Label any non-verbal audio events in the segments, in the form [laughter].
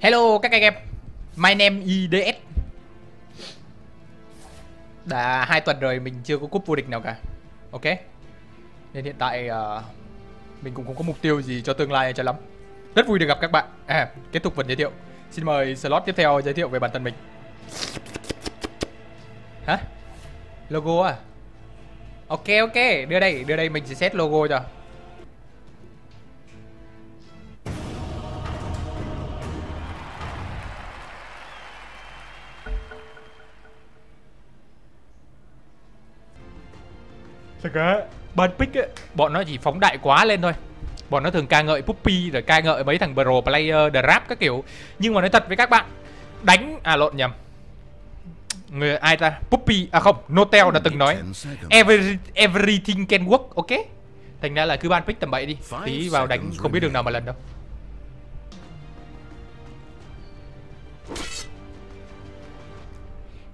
Hello các anh em. My name IDS Đã hai tuần rồi mình chưa có cúp vô địch nào cả. Ok? Nên hiện tại uh, Mình cũng không có mục tiêu gì cho tương lai cho lắm. Rất vui được gặp các bạn. À, Kết thúc phần giới thiệu. Xin mời slot tiếp theo giới thiệu về bản thân mình. Hả? Logo à? Ok ok, đưa đây, đưa đây mình sẽ set logo cho. Thật á Ban pick á Bọn nó chỉ phóng đại quá lên thôi. Bọn nó thường ca ngợi Puppy Rồi ca ngợi mấy thằng pro player Drap các kiểu. Nhưng mà nói thật với các bạn Đánh À lộn nhầm. Người ai ta? Puppy À không Notel đã từng nói Every, Everything can work Ok? Thành ra là cứ ban pick tầm bậy đi. Tí vào đánh không biết đường nào mà lần đâu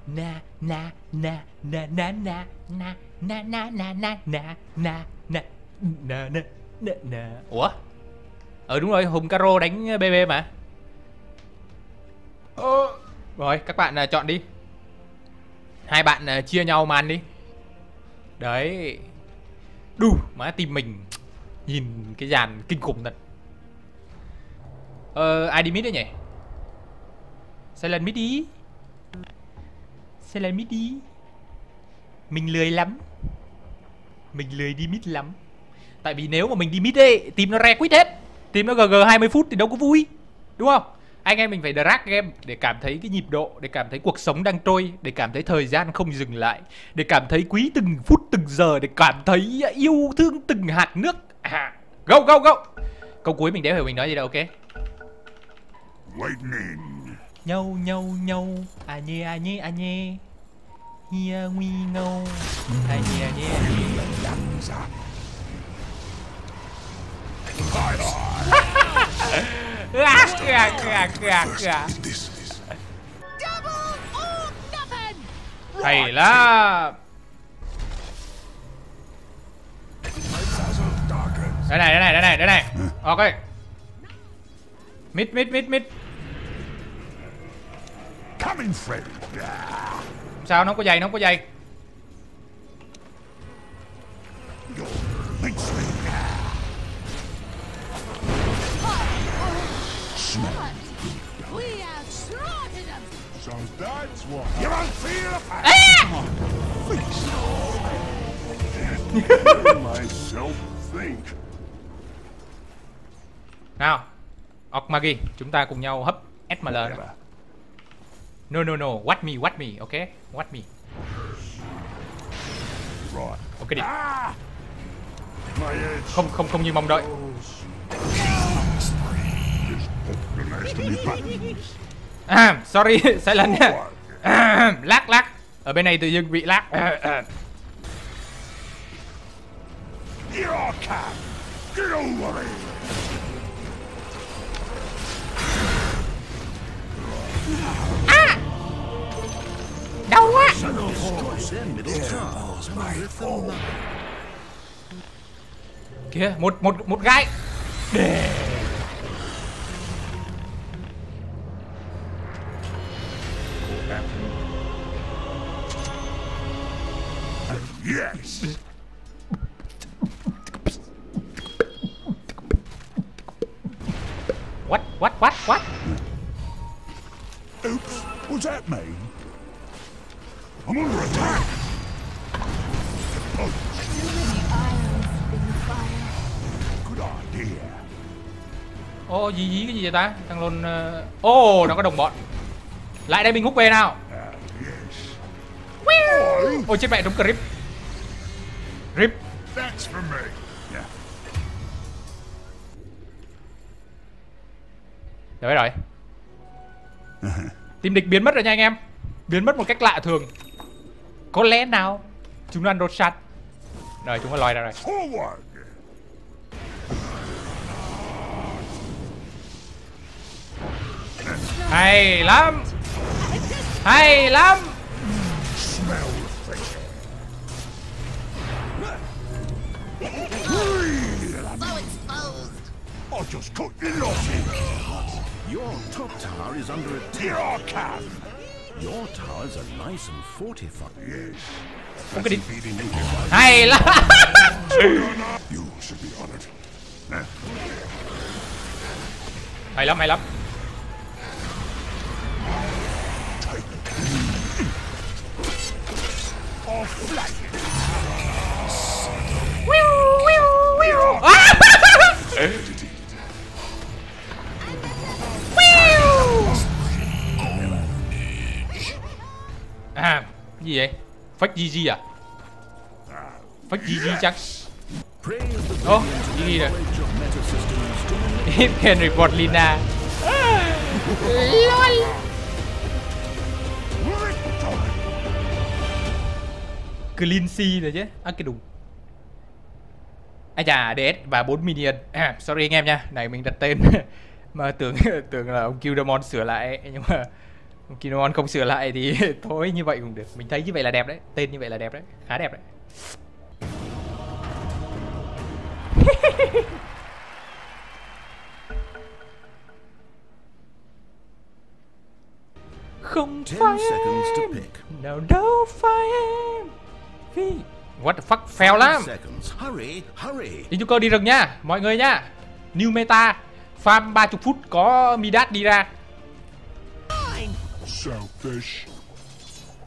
na na na na na na na na na na na na na na na na na na ủa ờ đúng rồi hùng caro đánh bb mà ờ. rồi các bạn uh, chọn đi hai bạn uh, chia nhau màn đi đấy đu má tim mình nhìn cái dàn kinh khủng thật ờ ai đi mid đấy nhỉ lần mid đi sao lần mid đi. Mình lười lắm. Mình lười đi mid lắm. Tại vì nếu mà mình đi mid ấy Team nó re quit hết. Team nó GG 20 phút thì đâu có vui. Đúng không? Anh em mình phải drag game để cảm thấy cái nhịp độ để cảm thấy cuộc sống đang trôi để cảm thấy thời gian không dừng lại để cảm thấy quý từng phút từng giờ để cảm thấy yêu thương từng hạt nước. À, go go go. Câu cuối mình đéo hiểu mình nói gì đâu ok? Nhau nhau nhau à nhê à nhê à nhê Here we go. Mm-hmm. Yeah, yeah. Hay lắm Đây này, đây này, đây này, đây này Ok Mid, mid, mid, mid Coming friend sao? Nó không có giày nó không có giày nào Okmagi chúng ta cùng nhau hấp SML này. No no no, what me, what me, okay? What me. Ok đi. Không không không như mong đợi. À, sorry, [laughs] sai lần nha. Lắc lắc. Ở bên này tự dưng bị lắc. Đau quá Kìa một một một Để Yes. What? What? What? What? Oops, was that me? I'm under attack! Ô, oh, gì gì cái gì vậy ta? Thằng lồn... Ô, oh, nó có đồng bọn. Lại đây mình hút về nào. Ôi oh, chết mẹ đúng grip. Me. Yeah. Rồi rồi. [laughs] Team địch biến mất rồi nha anh em Biến mất một cách lạ thường Có lẽ nào Chúng nó ăn đột sắt Rồi chúng nó lòi ra rồi Hay lắm Hay lắm I just cut your losses. Your top tower is under Here attack. I come. Your towers are nice and fortified. Yes. Không cái đi Feeding you here, Hay lắm You should be honored. Hay lắm hay lắm Take Off flank. À cái gì vậy? Fake GG à? Fake GG chắc. Ồ brilliant GG rồi Hip can report Lina. LOL. Clean C rồi chứ. À cái đúng À chà DS và 4 minion. À, Sorry anh em nha. Này mình đặt tên. [laughs] Mà tưởng tưởng là ông Kildemon sửa lại Nhưng mà Kildemon không sửa lại thì [laughs] thôi như vậy cũng được. Mình thấy như vậy là đẹp đấy Tên như vậy là đẹp đấy Khá đẹp đấy. [laughs] Không phải em. Nào đâu phải em. Vì What the fuck Fail lắm. Đi chú cơ đi rừng nha Mọi người nha New meta Farm 30 phút có Midas đi ra Selfish.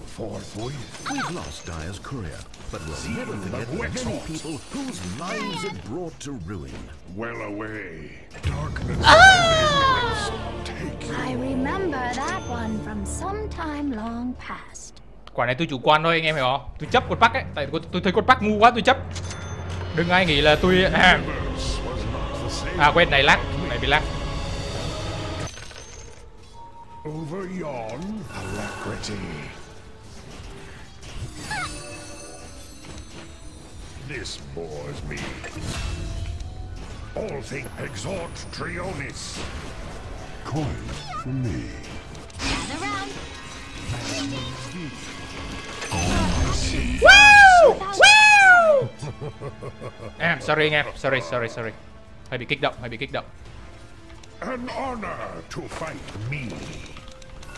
Fall for you. We've lost Dyer's courier, but we'll never forget the many people whose lives it brought to ruin. Well away. Darkness. Ah! I remember that one from some time long past. Quả này tôi chủ quan thôi anh em hiểu không Tôi chấp con Park ấy Tại tôi, tôi thấy con Park ngu quá tôi chấp Đừng ai nghĩ là tôi à, [laughs] à quên này lag Này bị lag Over yon, alacrity. This bores me. All things exhort Trionis. Coin for me. Gather round. à, [laughs] Sorry anh em Sorry sorry sorry Hơi bị kích động Hơi bị kích động An honor to fight me.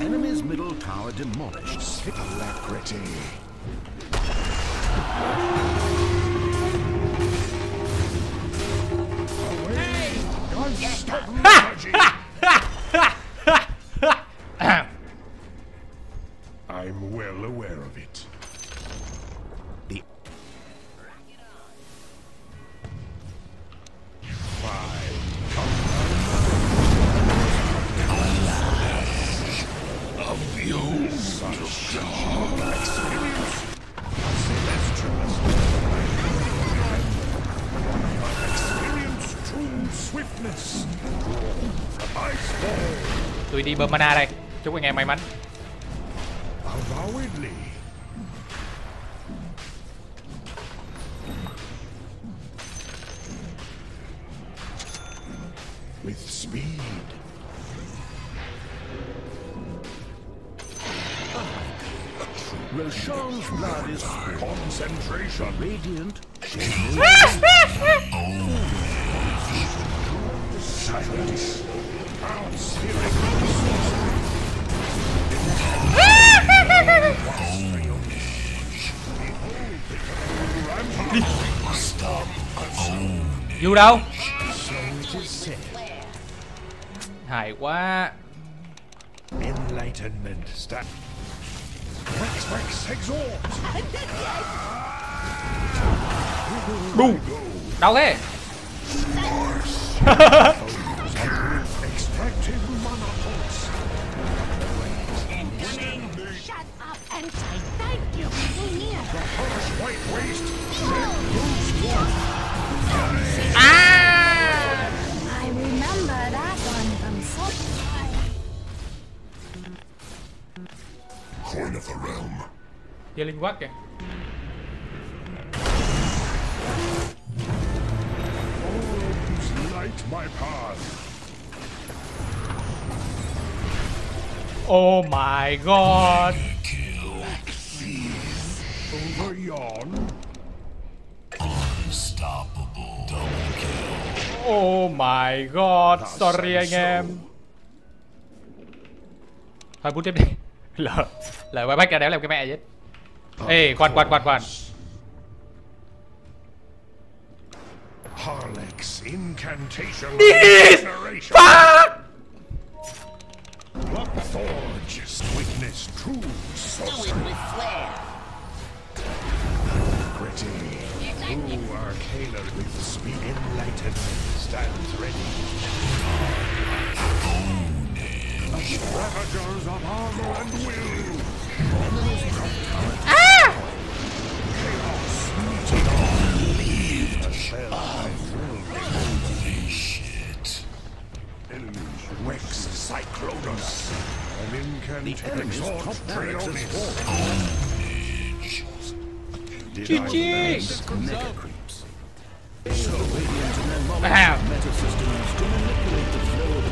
Enemy's middle tower demolished. Alacrity. Hey! Don't stop đi bơm mana đây Chúc anh em may mắn With speed. Roshan's blood is. Concentration. Radiant. [laughs] Silence. Bounce. Feeling. Dù đâu. Hài quá Enlightenment stand. Wax, wax, exhort. Đau thế [laughs] up and say thank you. Too near. Harsh white waste. I remember that one from some time. Coin of the realm. Healing Word kìa Light my path. Oh my god Oh my god Sorry anh em. Thôi bút tiếp đi. Lỡ Lỡ bài bách ra đéo làm cái mẹ chết Ê khoan khoan khoan khoan. Harlex incantation. Fuck the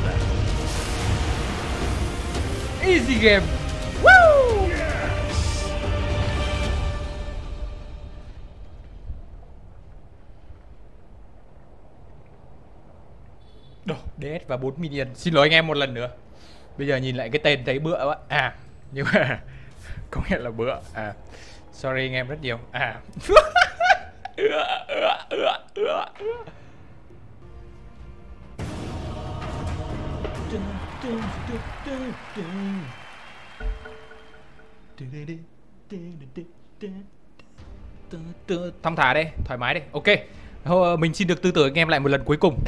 battle. Easy game Woo Đồ, DS và 4 minion Xin lỗi anh em một lần nữa Bây giờ nhìn lại cái tên thấy bựa quá À Nhưng mà [laughs] Có nghĩa là bựa À Sorry anh em rất nhiều À Thong thả đây, thoải mái đây. Ok. Thôi, mình xin được tư tưởng anh em lại một lần cuối cùng.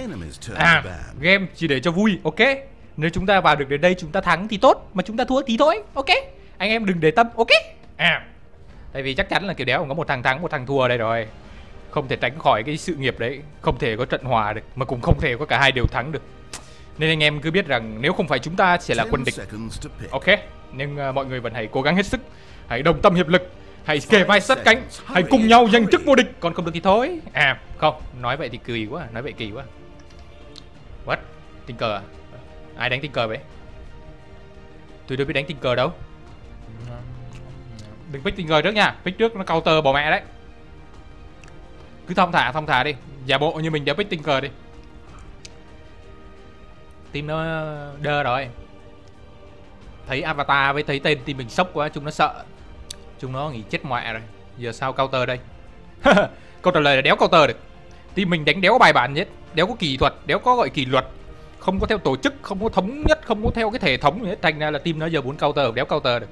À, game chỉ để cho vui, ok. Nếu chúng ta vào được đến đây chúng ta thắng thì tốt, mà chúng ta thua thì thôi, ok. Anh em đừng để tâm, ok. À, tại vì chắc chắn là kiểu đéo có một thằng thắng, một thằng thua ở đây rồi. Không thể tránh khỏi cái sự nghiệp đấy, không thể có trận hòa được, mà cũng không thể có cả hai đều thắng được. Nên anh em cứ biết rằng nếu không phải chúng ta sẽ là quân địch. Ok, nhưng uh, mọi người vẫn hãy cố gắng hết sức Hãy đồng tâm hiệp lực Hãy kề vai sát cánh Hãy cùng nhau giành chức vô địch Còn không được thì thôi À không, nói vậy thì kỳ quá Nói vậy kỳ quá What? Tình cờ à? Ai đánh tình cờ vậy? Tôi đâu biết đánh tình cờ đâu. Đừng pick tình cờ trước nha. Pick trước nó counter bỏ mẹ đấy. Cứ thong thả thong thả đi. Giả bộ như mình đã pick tình cờ đi. Team nó đơ rồi. Thấy avatar với thấy tên team mình sốc quá chúng nó sợ. Chúng nó nghĩ chết mẹ rồi. Giờ sao counter đây? [laughs] Câu trả lời là đéo counter được. Team mình đánh đéo có bài bản nhất đéo có kỹ thuật đéo có gọi kỷ luật không có theo tổ chức không có thống nhất không có theo cái thể thống gì hết. Thành ra là team nó giờ muốn counter đéo counter được.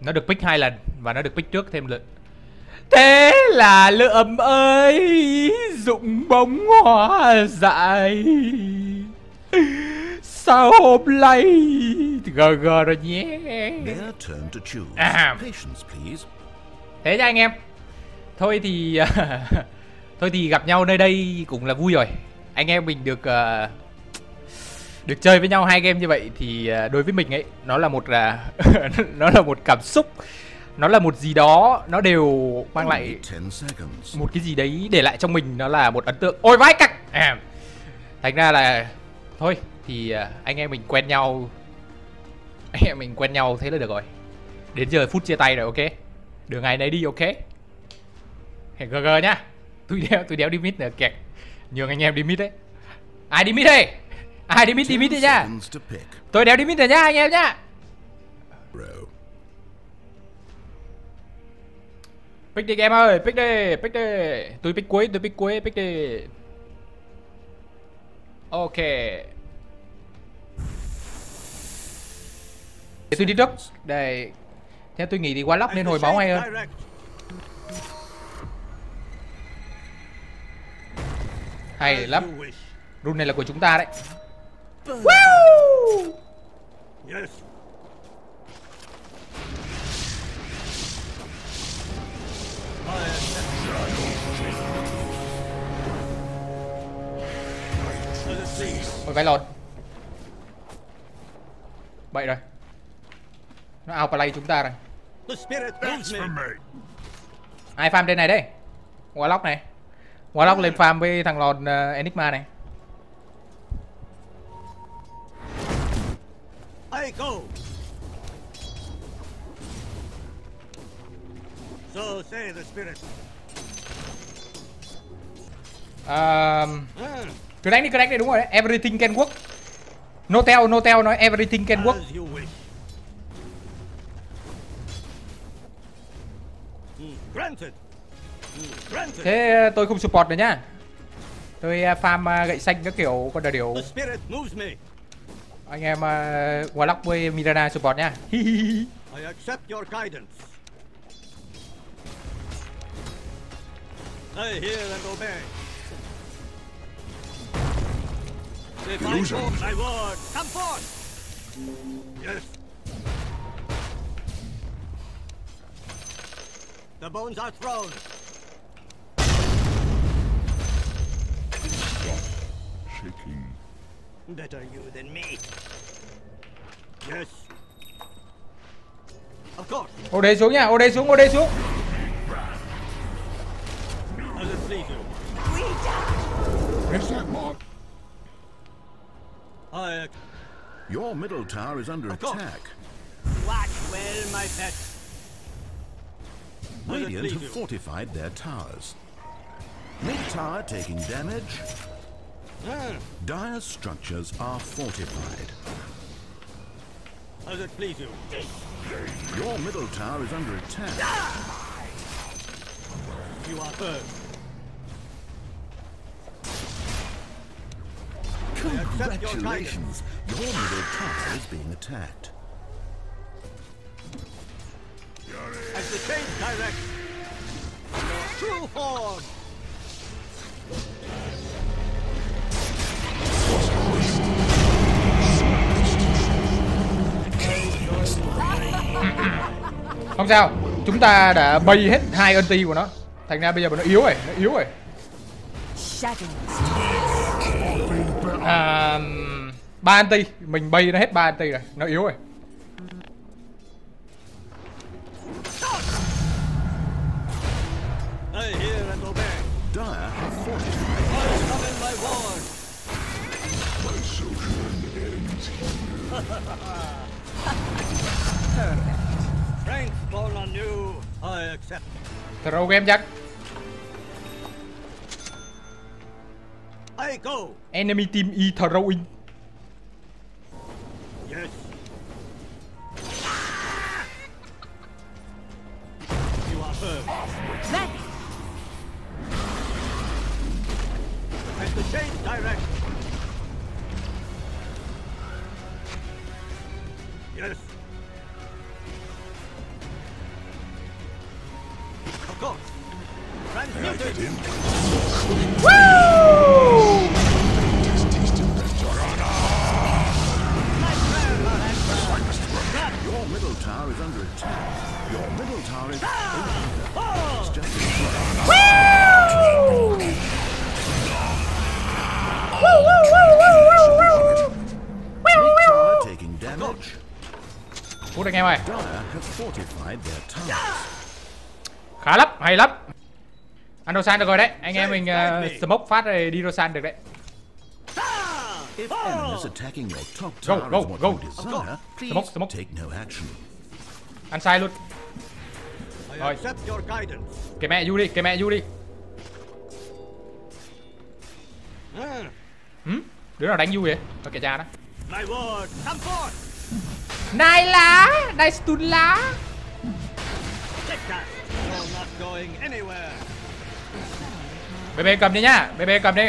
Nó được pick hai lần và nó được pick trước thêm lượt. Thế là lượm ơi dụng bóng hoa dại sao hôm nay? Gờ rồi nhé. Their turn to choose. À. Patience, please. thế nha anh em. Thôi thì [laughs] thôi thì gặp nhau nơi đây cũng là vui rồi anh em mình được ờ, được chơi với nhau hai game như vậy thì ờ, đối với mình ấy nó là một là [laughs] nó là một cảm xúc nó là một gì đó nó đều mang lại một cái gì đấy để lại trong mình nó là một ấn tượng. Ôi vãi cặc! À, thành ra là thôi thì à, anh em mình quen nhau anh em mình quen nhau thế là được rồi. Đến giờ phút chia tay rồi ok? Đường ngày này đi ok? Hẹn gg nhá. Tôi đéo tôi đéo đi mid nữa kẹt nhường anh em đi mid đấy. Ai đi mid đây? Ai đi mid đi mid đi pick. tôi đéo đi mid rồi nhá anh em nhá. Pick đi em ơi pick đi pick đi. Tôi pick cuối tôi pick cuối pick đi. Ok. Để tôi đi trước. Đây. Theo tôi nghĩ thì quá lóc nên hồi máu hay hơn hay lắm. rune này là của chúng ta đấy! Yes. Ôi vãi lồn Bậy rồi. Nó outplay chúng ta rồi. Ai farm trên này đây Warlock này Warlock lên farm với thằng lòn ờ, Enigma này I go. So say the spirit. Ah, Cứ đánh đi, cứ đánh đi, đúng rồi đấy Everything can work Notel, Notel nói everything can work. Hmm, Granted. Thế ờ, tôi không support nữa nhá Tôi ờ, farm ờ, gậy xanh các kiểu con đờ điểu The spirit moves me. Anh em ờ, Warlock với Mirana support nhá Hi hi hi. I accept your guidance. I hear and obey. If I Illusion. hold my word, come forth! Yes. The bones are thrown. Shaking. Better you than me. Yes. Of course, OD xuống nhá, OD xuống, OD xuống as it please you. Is that mark? I uh, Your middle tower is under attack. watch well, my pet. Radiant have fortified their towers. Mid tower taking damage. Dire structures are fortified. as it please you. Your middle tower is under attack. You are heard. accept your Congratulations! Your middle tower is being attacked. As the change directs. Your true form. Không sao, chúng ta đã bay hết hai ulti của nó. Thành ra bây giờ nó yếu rồi, nó yếu rồi. À, ba anti, mình bay nó hết ba anti rồi, nó yếu rồi Throw game chắc I go. Enemy team E throwing Yes. You are. Khá lắm, hay lắm Andosan được rồi đấy Anh em mình uh, smoke phát rồi đi Rosan được đấy Go, go, go. Smoke, smoke. take no action. Ăn sai luôn Rồi. Kệ mẹ du đi, kệ mẹ du đi Hử? Đứa nào đánh du vậy? Thôi kệ cha đó. Nai lá, nai stun lá Bê bê cầm đi nhá, BB cầm đi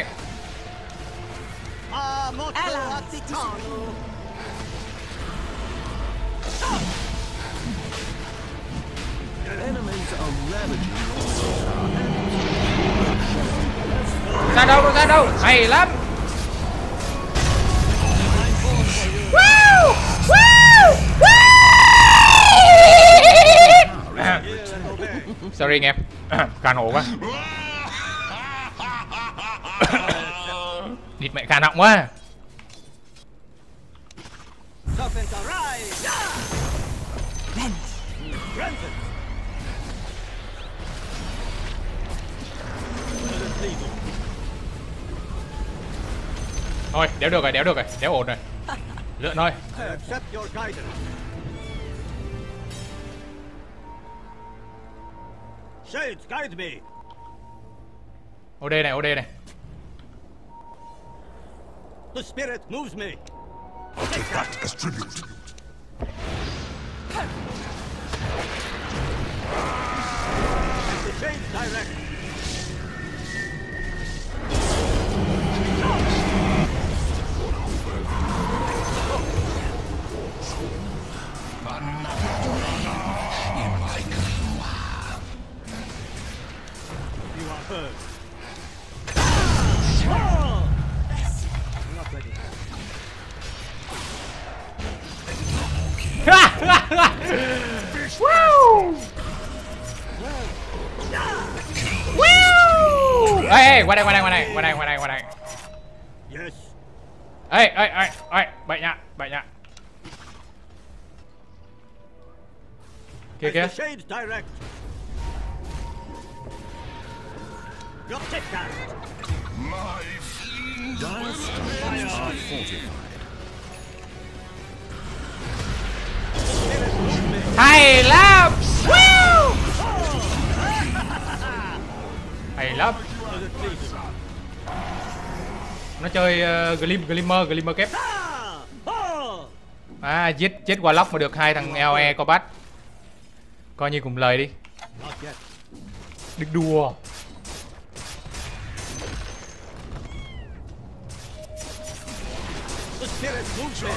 Ra đâu, ra đâu, hay lắm Woo! Woo! Woo! [laughs] Sorry anh em. [coughs] Khan ổ quá. [coughs] Địt mẹ khan họng quá. Thôi, đéo được rồi, đéo được rồi, đéo ổn rồi. Lượn thôi. Shades, guide me. OD này OD này The spirit moves me. I'll take that as tribute. As the shades direct. You are heard. Not ready. Woo! Woo! Ê, ê, qua đây, qua đây, qua đây, qua đây, qua đây, qua đây. Yes. Ê, ê, ê, ê, bệnh nhá, bệnh nhá. Kìa As kìa. the shades direct. Your take that. My fiends Dire structures are fortified. Spirit move. Hay lắm. Woo! Hay lắm. Nó chơi uh, Glim, Glimmer, Glimmer kép. À, giết chết Warlock mà được hai thằng LE có bắt. Coi như cùng lời đi. Đừng đùa. Moves me.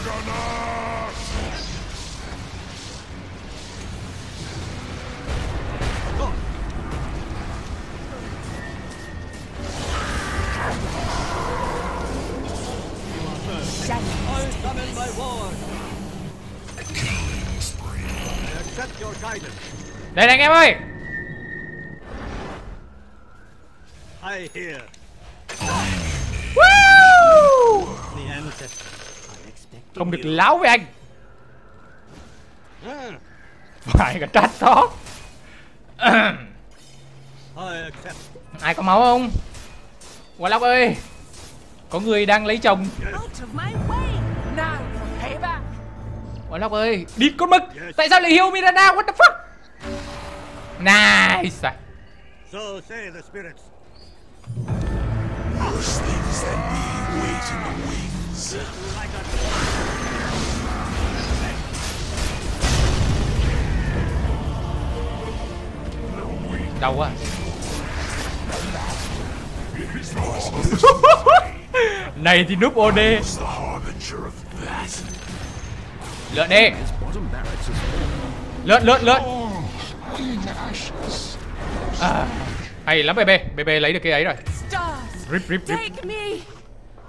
Go. I summon my ward. I accept your guidance. Đây này anh em ơi. I hear Woo! the ancestor. Không được láo với anh. Phải cả trách đó. Ai có máu không? Warlock ơi. Có người đang lấy chồng. Warlock ơi, đi con mực. Tại sao lại heal Mirana? What the fuck? Nice. So say the spirits. worse things than me wait in the wings. Đau quá. [laughs] Này thì núp OD. Lượn đi. Lượn lượn lượn. à. Hay lắm BB. BB lấy được cái ấy rồi. Rip rip rip.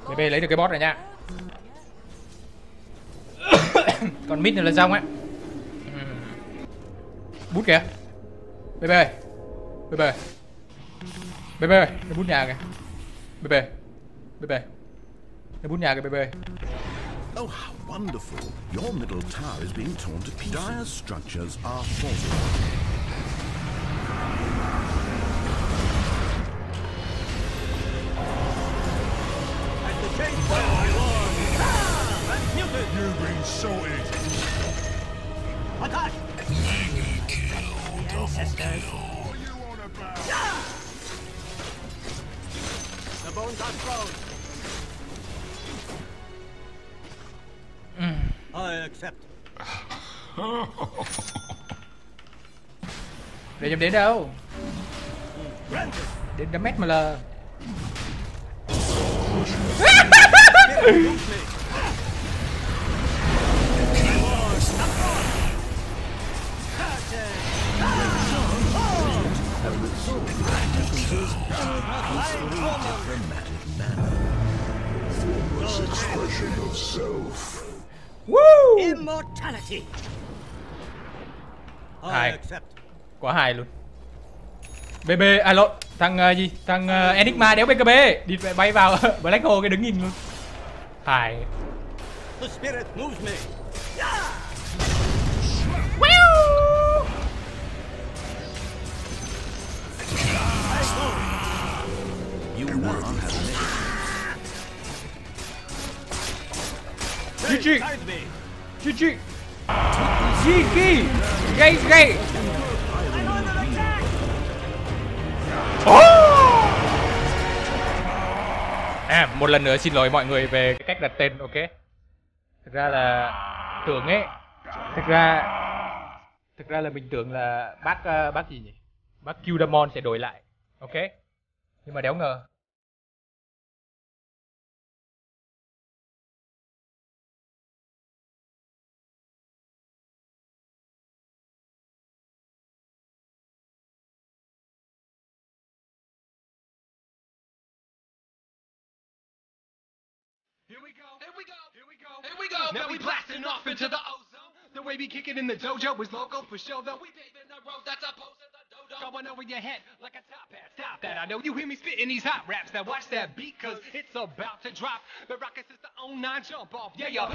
BB lấy được cái boss này nha. [coughs] Còn mid nữa là xong á. Bút kìa. BB ơi. BB ơi. BB ơi, nó bút nhà kìa. BB. BB. Nó bút nhà kìa BB. ơi. Oh, how wonderful. Your middle tower is being torn to pieces. Dire structures are fortified. As the shades fell, my The bones are thrown. I accept. Để chấm đến đâu? Đến đấm mét mà lờ. [laughs] Spirit moves me. Dramatic manner. Expression of self. Woo! Immortality. I Hai. Quá hài luôn. BB à lộn, thằng ờ, gì? Thằng ờ, Enigma đéo BKB, đi bay vào [laughs] Black Hole cái đứng nhìn luôn. Hài. The spirit moves me. Woo! GG! GG! GG! Gay gay! À, một lần nữa xin lỗi mọi người về cái cách đặt tên, ok? Thực ra là tưởng ấy, thực ra thực ra là mình tưởng là bác uh, bác gì nhỉ? Bác Q sẽ đổi lại, ok? Nhưng mà đéo ngờ Here we go. Here we go. Here we go. Now we blasting off into the ozone. The way we kick it in the dojo is local for show. Though we paving the road that's opposed to the dodo. Going over your head like a top hat. Stop that. I know you hear me spitting these hot raps. Now watch that beat, cause it's about to drop. The rockets is the 09 jump off. Yeah, yeah.